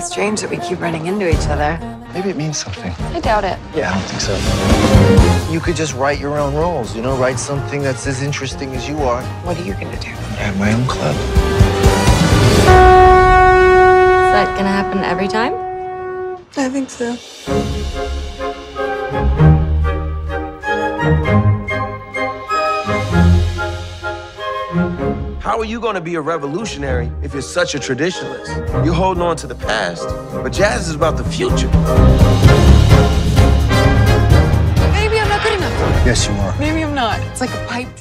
strange that we keep running into each other. Maybe it means something. I doubt it. Yeah, I don't think so. You could just write your own roles, you know, write something that's as interesting as you are. What are you gonna do? I have my own club. Is that gonna happen every time? I think so. How are you going to be a revolutionary if you're such a traditionalist? You're holding on to the past, but jazz is about the future. Maybe I'm not good enough. Yes, you are. Maybe I'm not. It's like a pipe dream.